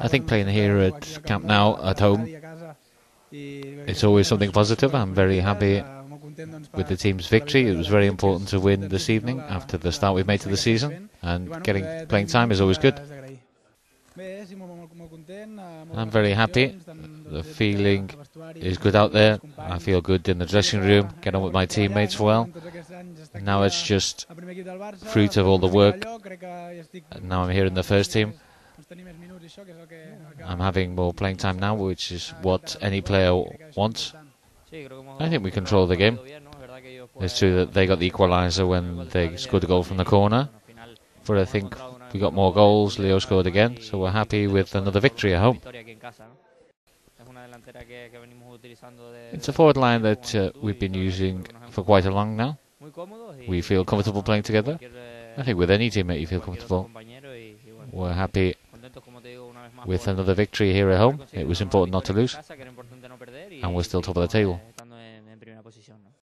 I think playing here at Camp Nou at home, it's always something positive. I'm very happy with the team's victory. It was very important to win this evening after the start we've made to the season, and getting playing time is always good. I'm very happy. The feeling is good out there. I feel good in the dressing room, get on with my teammates well. Now it's just fruit of all the work. Now I'm here in the first team. I'm having more playing time now, which is what any player wants. I think we control the game. It's true that they got the equaliser when they scored a goal from the corner, but I think we got more goals. Leo scored again, so we're happy with another victory at home. It's a forward line that uh, we've been using for quite a long now. We feel comfortable playing together. I think with any teammate you feel comfortable. We're happy with another victory here at home. It was important not to lose, and we're still top of the table.